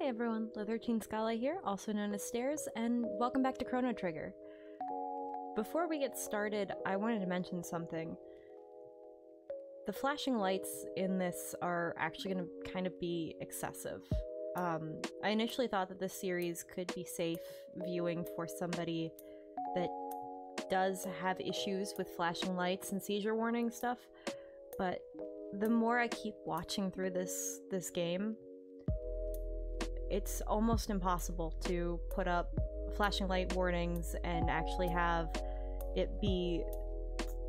Hey everyone, Le13Scale here, also known as Stairs, and welcome back to Chrono Trigger. Before we get started, I wanted to mention something. The flashing lights in this are actually going to kind of be excessive. Um, I initially thought that this series could be safe viewing for somebody that does have issues with flashing lights and seizure warning stuff, but the more I keep watching through this this game, it's almost impossible to put up flashing light warnings and actually have it be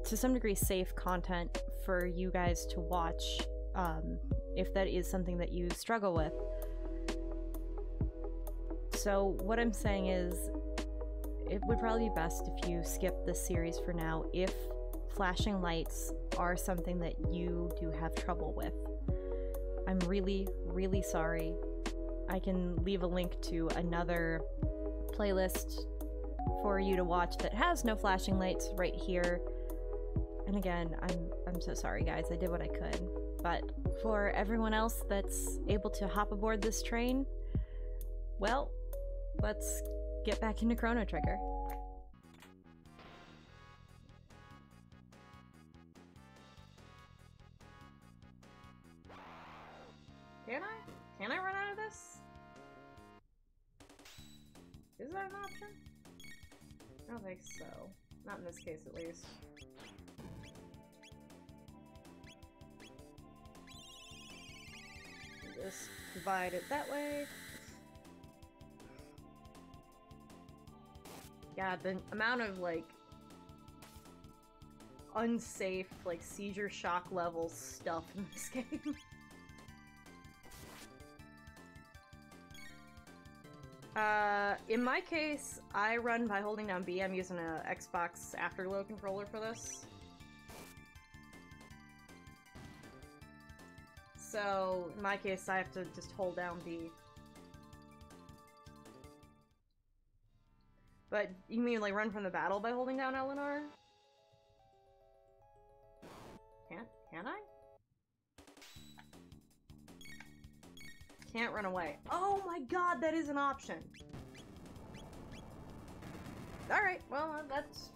to some degree safe content for you guys to watch um, if that is something that you struggle with. So, what I'm saying is, it would probably be best if you skip this series for now if flashing lights are something that you do have trouble with. I'm really, really sorry. I can leave a link to another playlist for you to watch that has no flashing lights right here. And again, I'm I'm so sorry guys. I did what I could. But for everyone else that's able to hop aboard this train, well, let's get back into Chrono Trigger. Can I? Can I run out Is that an option? I don't think so. Not in this case, at least. Just divide it that way. God, the amount of, like, unsafe, like, seizure shock level stuff in this game. Uh, in my case, I run by holding down B. I'm using a Xbox Afterglow controller for this. So, in my case, I have to just hold down B. But you mean like run from the battle by holding down Eleanor? Can't? Can I? Can't run away. Oh my god, that is an option. Alright, well, uh, that's...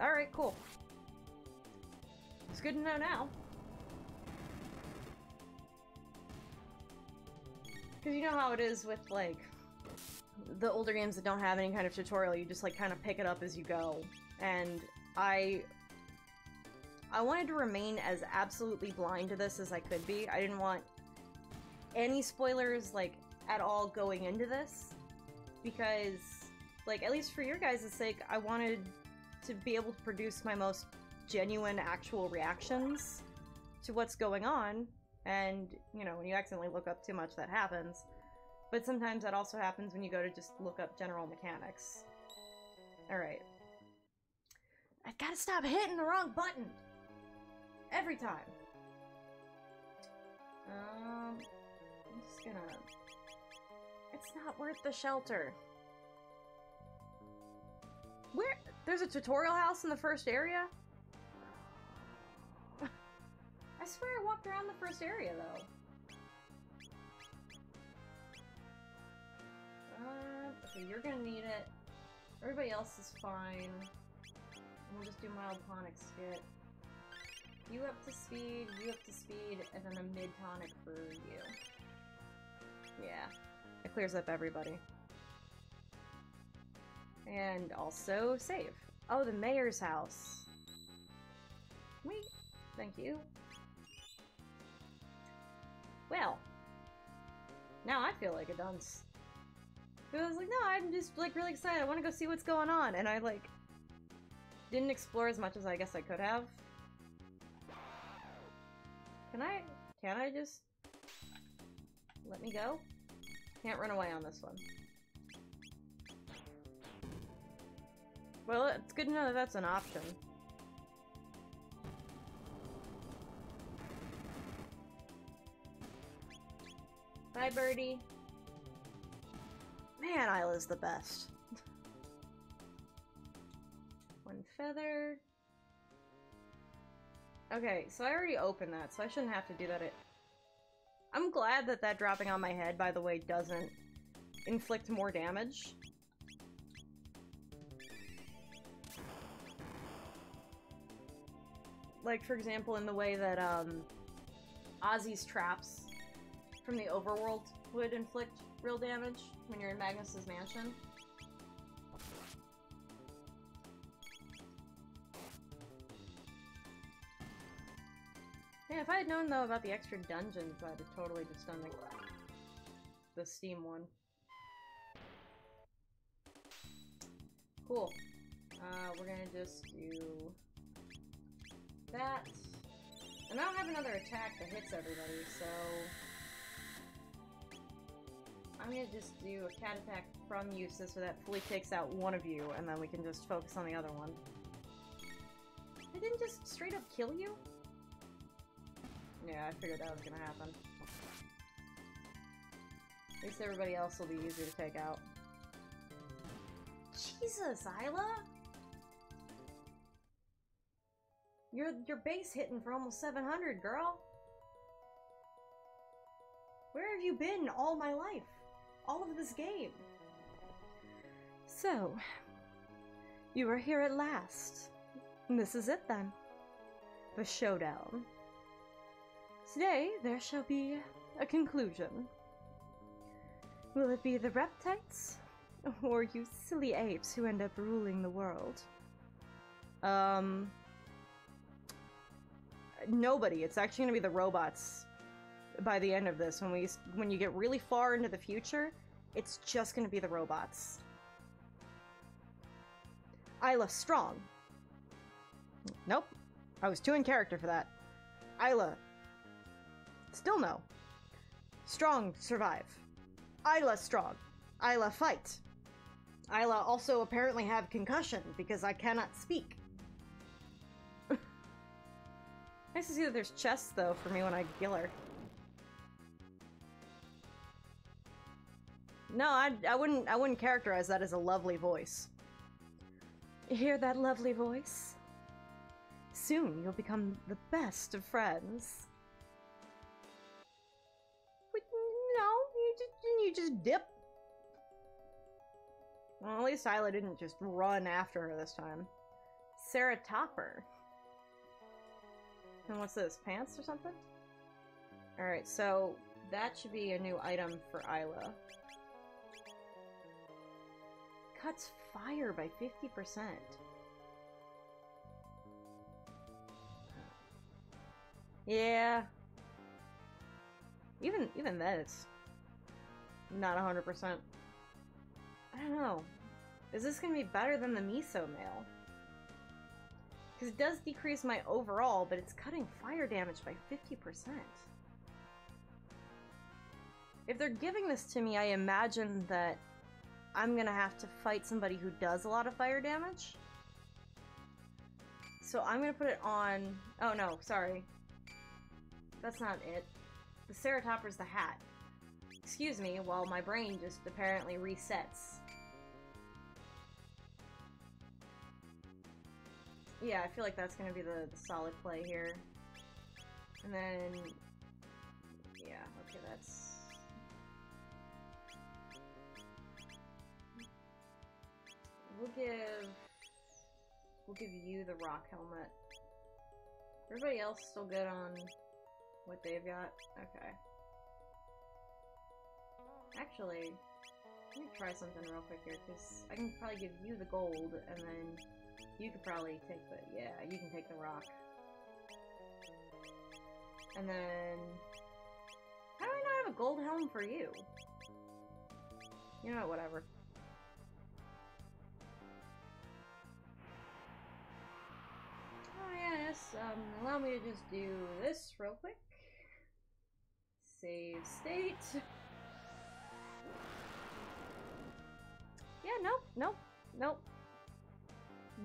Alright, cool. It's good to know now. Because you know how it is with, like, the older games that don't have any kind of tutorial, you just, like, kind of pick it up as you go. And I... I wanted to remain as absolutely blind to this as I could be. I didn't want any spoilers, like, at all going into this. Because, like, at least for your guys' sake, I wanted to be able to produce my most genuine, actual reactions to what's going on. And, you know, when you accidentally look up too much, that happens. But sometimes that also happens when you go to just look up general mechanics. Alright. I gotta stop hitting the wrong button! Every time. Um, Just gonna... It's not worth the shelter. Where? There's a tutorial house in the first area? I swear I walked around the first area, though. Uh, okay, you're gonna need it. Everybody else is fine. We'll just do mild tonic skit. You up to speed, you up to speed, and then a mid tonic for you. Yeah, it clears up everybody. And also save. Oh, the mayor's house. Wait, thank you. Well, now I feel like a dunce. I was like, no, I'm just like really excited. I want to go see what's going on, and I like didn't explore as much as I guess I could have. Can I? Can I just let me go? Can't run away on this one. Well, it's good to know that that's an option. Bye, Birdie. Man, Ayla's the best. One feather. Okay, so I already opened that, so I shouldn't have to do that. I'm glad that that dropping on my head, by the way, doesn't inflict more damage. Like, for example, in the way that, um, Ozzie's traps from the overworld would inflict real damage when you're in Magus's mansion. If I had known though about the extra dungeons, I'd have totally just done the, the Steam one. Cool. Uh, we're gonna just do that. And I don't have another attack that hits everybody, so... I'm gonna just do a cat attack from Eustace so that fully takes out one of you, and then we can just focus on the other one. I didn't just straight up kill you? Yeah, I figured that was gonna happen. At least everybody else will be easier to take out. Jesus, Ayla! You're your base hitting for almost 700, girl. Where have you been all my life? All of this game? So, you are here at last. This is it then. The showdown. Today there shall be a conclusion. Will it be the reptites? Or you silly apes who end up ruling the world? Um, nobody. It's actually going to be the robots by the end of this. When we when you get really far into the future, it's just going to be the robots. Ayla strong. Nope. I was too in character for that. Ayla. Still no. Strong survive. Ayla strong. Ayla fight. Ayla also apparently have concussion because I cannot speak. Nice to see that there's chests, though, for me when I kill her. No, I, I wouldn't I wouldn't characterize that as a lovely voice. Hear that lovely voice? Soon you'll become the best of friends. You just dip. Well, at least Ayla didn't just run after her this time. Sarah Topper. And what's this? Pants or something? Alright, so that should be a new item for Ayla. Cuts fire by 50%. Yeah. Even even then it's not 100%. I don't know. Is this gonna be better than the Meso Mail? Because it does decrease my overall, but it's cutting fire damage by 50%. If they're giving this to me, I imagine that I'm gonna have to fight somebody who does a lot of fire damage. So I'm gonna put it on... Oh no, sorry. That's not it. The Ceratopper's the hat. Excuse me, while my brain just apparently resets. Yeah, I feel like that's gonna be the, the solid play here. And then... Yeah, okay, that's... We'll give... We'll give you the rock helmet. Everybody else still good on what they've got? Okay. Actually, let me try something real quick here, because I can probably give you the gold, and then you could probably take the, yeah, you can take the rock. And then, how do I not have a gold helm for you? You know, whatever. Oh yes, um, allow me to just do this real quick. Save state. Yeah, nope, nope, nope.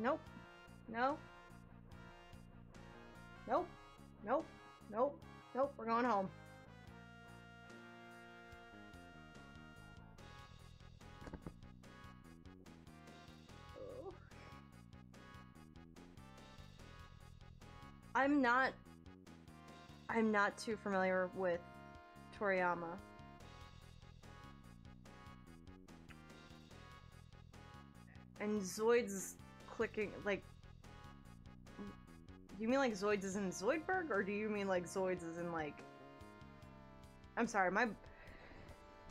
Nope. No. Nope. Nope. Nope. Nope. We're going home. I'm not I'm not too familiar with Toriyama. And Zoid's clicking, like... Do you mean like Zoids is in Zoidberg, or do you mean like Zoids is in like... I'm sorry, my...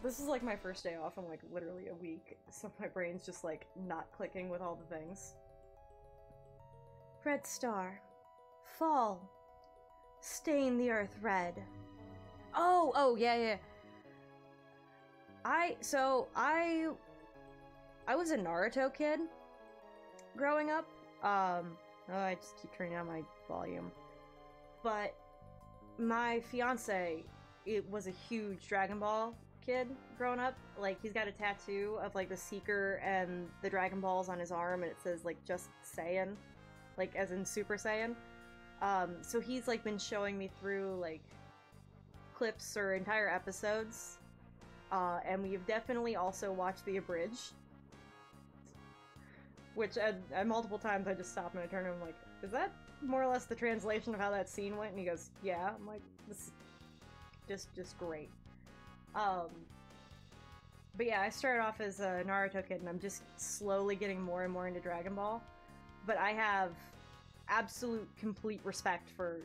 This is like my first day off in like literally a week, so my brain's just like not clicking with all the things. Red star. Fall. Stain the earth red. Oh, oh, yeah, yeah. I, so, I, I was a Naruto kid growing up. Um, oh, I just keep turning down my volume. But my fiance, it was a huge Dragon Ball kid growing up. Like, he's got a tattoo of, like, the Seeker and the Dragon Balls on his arm, and it says, like, just Saiyan. Like, as in Super Saiyan. Um, so he's, like, been showing me through, like, clips or entire episodes. Uh, and we've definitely also watched the abridged. Which, at, at multiple times, I just stop and I turn to him like, is that more or less the translation of how that scene went? And he goes, yeah. I'm like, this is just, just great. Um, but yeah, I started off as a Naruto kid, and I'm just slowly getting more and more into Dragon Ball. But I have absolute, complete respect for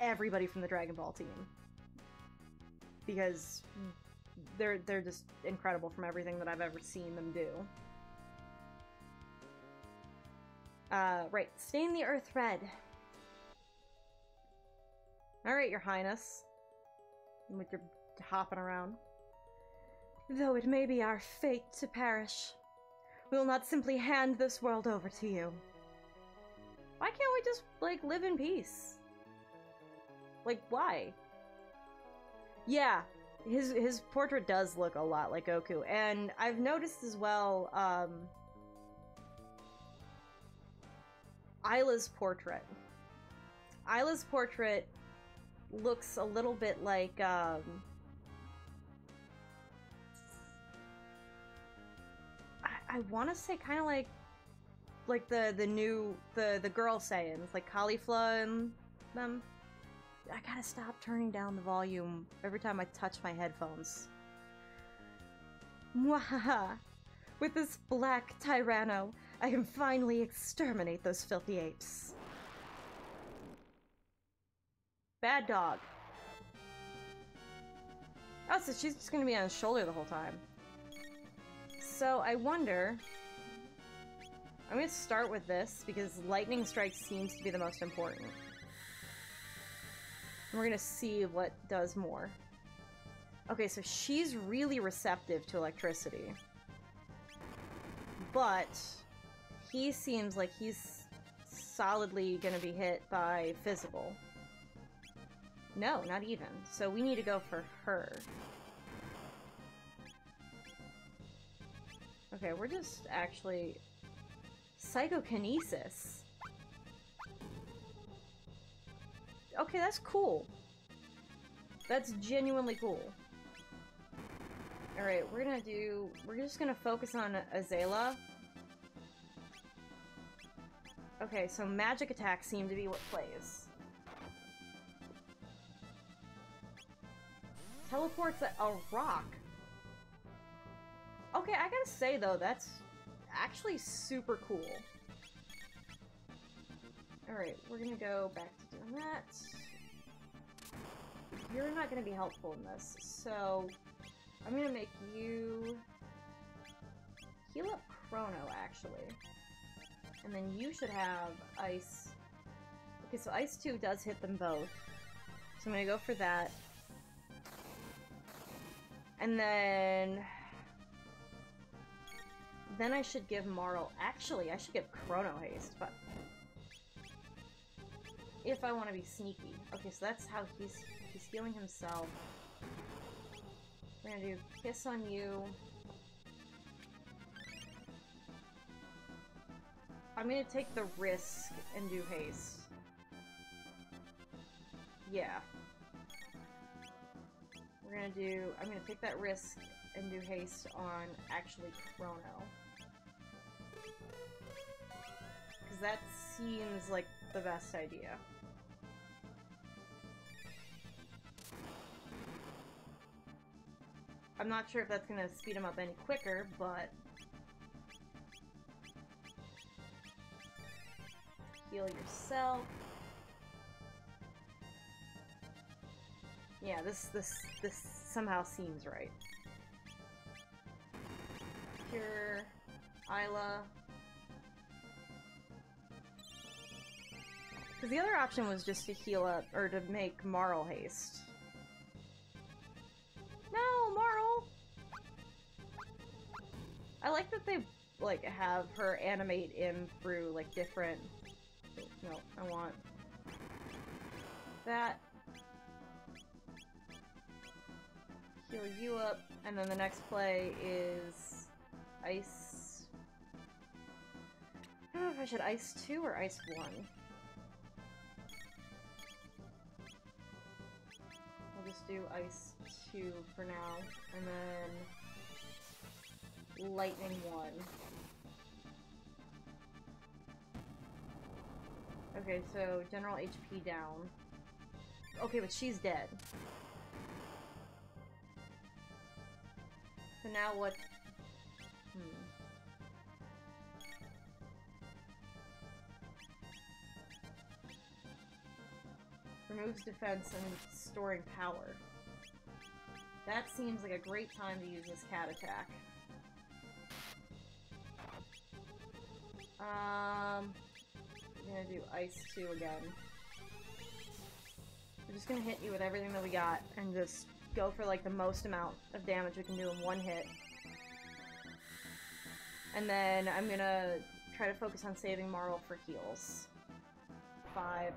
everybody from the Dragon Ball team because they're they're just incredible from everything that I've ever seen them do. Uh, right, stain the earth red. All right, Your Highness, with your hopping around. Though it may be our fate to perish, we will not simply hand this world over to you. Why can't we just, like, live in peace? Like, why? Yeah, his his portrait does look a lot like Goku, and I've noticed as well, um, Ayla's portrait. Ayla's portrait looks a little bit like, um, I, I want to say kind of like, like the the new the the girl Saiyans, like Caulifla and them. I gotta stop turning down the volume every time I touch my headphones. Mwahaha! With this black Tyrano, I can finally exterminate those filthy apes. Bad dog. Oh, so she's just gonna be on his shoulder the whole time. So I wonder... I'm gonna start with this because Lightning Strike seems to be the most important. And we're gonna see what does more. Okay, so she's really receptive to electricity. But he seems like he's solidly gonna be hit by physical. No, not even. So we need to go for her. Okay, we're just actually... Psychokinesis. Okay, that's cool. That's genuinely cool. Alright, we're gonna do... We're just gonna focus on Azala. Okay, so magic attacks seem to be what plays. Teleports a rock. Okay, I gotta say though, that's actually super cool. Alright, we're gonna go back to doing that. You're not gonna be helpful in this, so I'm gonna make you heal up Chrono, actually. And then you should have Ice. Okay, so Ice 2 does hit them both. So I'm gonna go for that. And then... Then I should give Marle... Actually, I should give Chrono Haste, but... If I want to be sneaky. Okay, so that's how he's he's healing himself. We're gonna do Kiss on you. I'm gonna take the risk and do haste. Yeah. We're gonna do, I'm gonna take that risk and do haste on actually Chrono. Because that seems like the best idea. I'm not sure if that's gonna speed him up any quicker, but... Heal yourself. Yeah, this, this, this somehow seems right. Cure, Ayla. Because the other option was just to heal up, or to make Marle haste. No, Marle! I like that they, like, have her animate him through, like, different... No, I want... That. Heal you up, and then the next play is... Ice... I don't know if I should Ice 2 or Ice 1. I'll just do Ice 2 for now, and then Lightning 1. Okay, so general HP down. Okay, but she's dead. So now what? Hmm. Removes defense and storing power. That seems like a great time to use this cat attack. Um, gonna do Ice 2 again. We're just gonna hit you with everything that we got and just go for like the most amount of damage we can do in one hit. And then I'm gonna try to focus on saving Marle for heals. Five.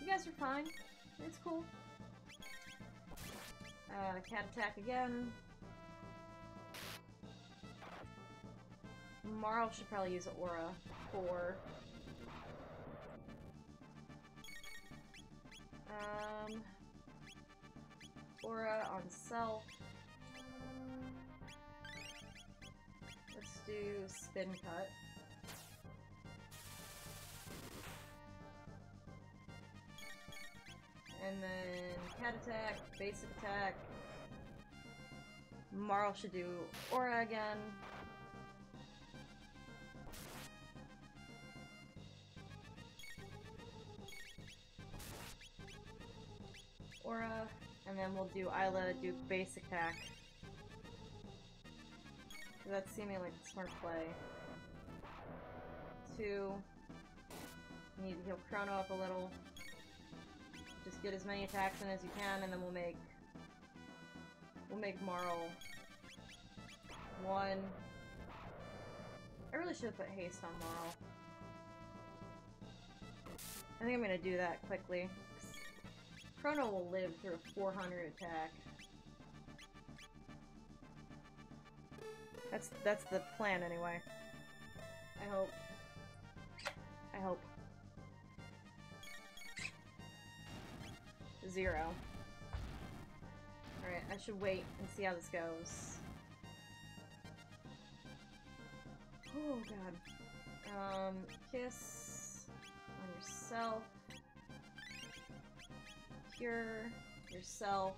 You guys are fine. It's cool. Uh, cat attack again. Marle should probably use Aura for... Um... Aura on self. Let's do spin cut. And then cat attack, basic attack. Marle should do aura again. Aura, and then we'll do Ayla do basic attack. That's seeming like a smart play. Two. Need to heal Chrono up a little. Just get as many attacks in as you can, and then we'll make... We'll make Marle... One... I really should have put haste on Marle. I think I'm gonna do that quickly. Chrono will live through a 400 attack. That's that's the plan anyway. I hope. I hope. Zero. Alright, I should wait and see how this goes. Oh god. Um, kiss on yourself. Cure yourself.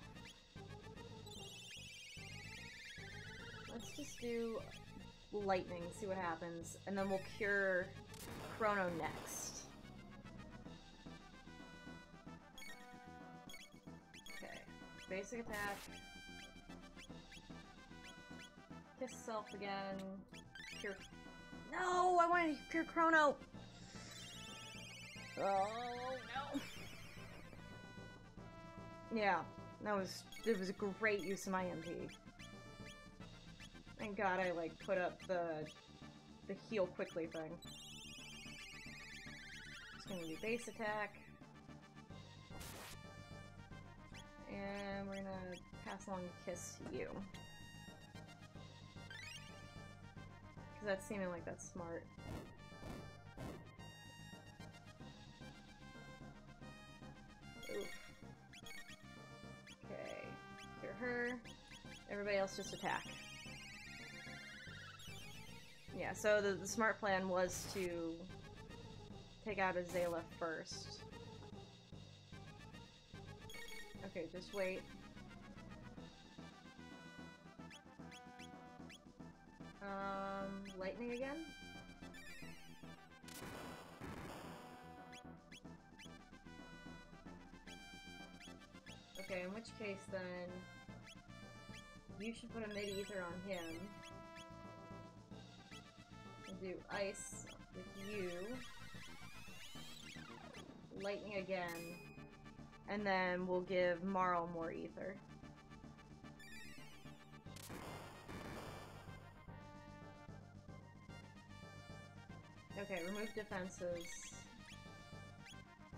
Let's just do lightning, see what happens, and then we'll cure Chrono next. Okay, basic attack. Kiss self again. Cure. No, I want to cure Chrono. Oh no. Yeah, that was it was a great use of my MP. Thank god I like put up the the heal quickly thing. Just gonna do base attack. And we're gonna pass along a kiss to you. Because that's seeming like that's smart. Everybody else just attack. Yeah, so the, the smart plan was to take out Azala first. Okay, just wait. Um, lightning again? Okay, in which case then you should put a mid-ether on him. We'll do ice with you. Lightning again. And then we'll give Marle more ether. Okay, remove defenses.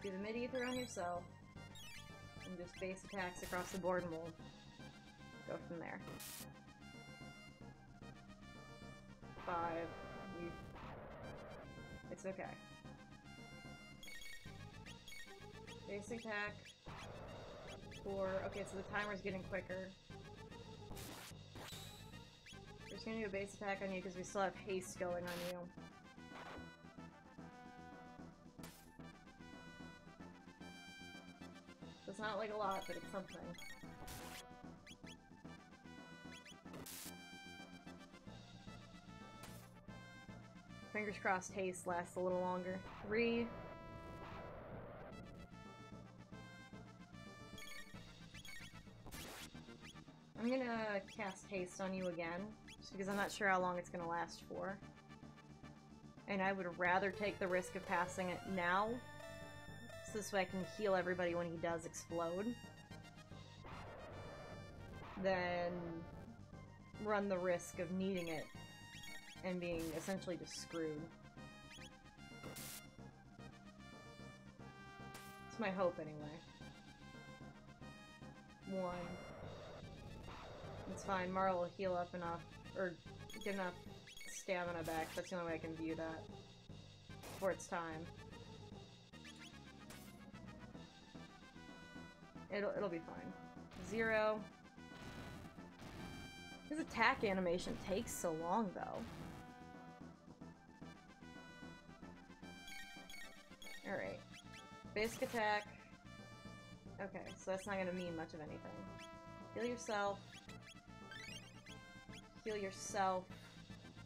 Do the mid-ether on yourself. And just base attacks across the board and we'll go from there. Five. It's okay. Basic attack. Four. Okay, so the timer's getting quicker. We're just gonna do a base attack on you because we still have haste going on you. It's not like a lot, but it's something. Fingers crossed haste lasts a little longer. Three. I'm gonna cast haste on you again, just because I'm not sure how long it's gonna last for. And I would rather take the risk of passing it now, so this way I can heal everybody when he does explode, than run the risk of needing it and being essentially just screwed. It's my hope, anyway. One. It's fine. Marle will heal up enough, or get enough stamina back. That's the only way I can view that. Before it's time. It'll, it'll be fine. Zero. His attack animation takes so long, though. Alright. Basic attack. Okay, so that's not gonna mean much of anything. Heal yourself. Heal yourself.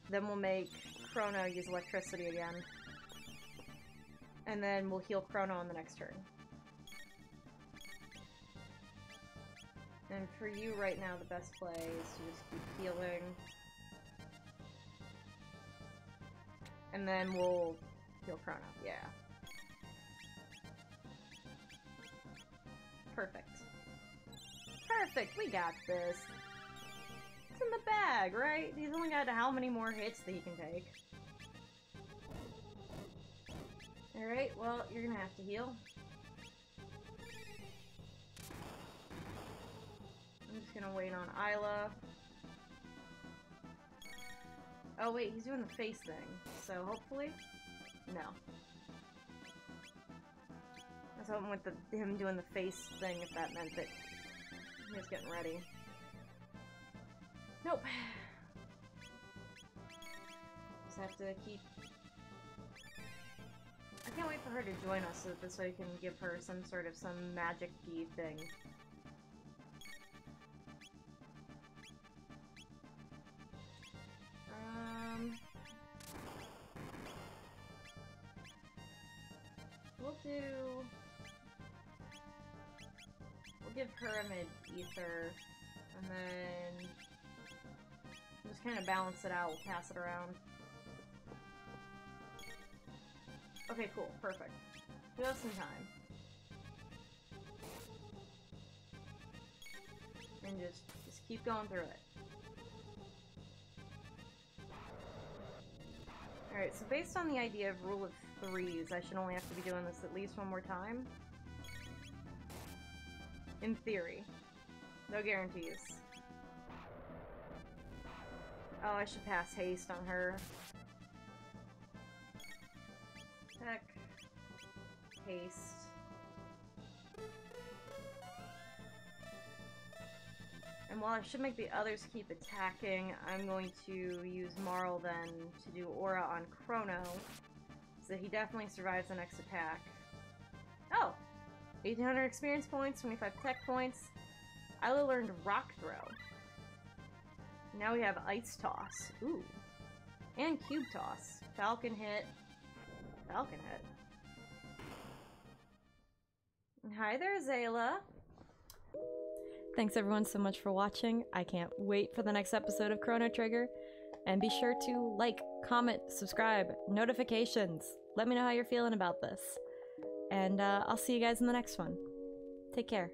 Then we'll make Chrono use electricity again. And then we'll heal Chrono on the next turn. And for you right now, the best play is to just keep healing. And then we'll heal Chrono, yeah. Perfect. Perfect, we got this. It's in the bag, right? He's only got how many more hits that he can take. Alright, well, you're gonna have to heal. I'm just gonna wait on Ayla. Oh wait, he's doing the face thing, so hopefully... No. Was hoping with the, him doing the face thing if that meant that he was getting ready. Nope. Just have to keep... I can't wait for her to join us so that this way we can give her some sort of some magic-y thing. And then just kind of balance it out, we'll pass it around. Okay, cool, perfect. Have some time. And just, just keep going through it. Alright, so based on the idea of rule of threes, I should only have to be doing this at least one more time. In theory. No guarantees. Oh, I should pass haste on her. Heck. Haste. And while I should make the others keep attacking, I'm going to use Marle then to do Aura on Chrono, so he definitely survives the next attack. Oh! 1800 experience points, 25 tech points. Ayla learned Rock Throw. Now we have Ice Toss. Ooh. And cube toss. Falcon hit. Falcon hit. Hi there, Zayla. Thanks everyone so much for watching. I can't wait for the next episode of Chrono Trigger. And be sure to like, comment, subscribe, notifications. Let me know how you're feeling about this. And uh, I'll see you guys in the next one. Take care.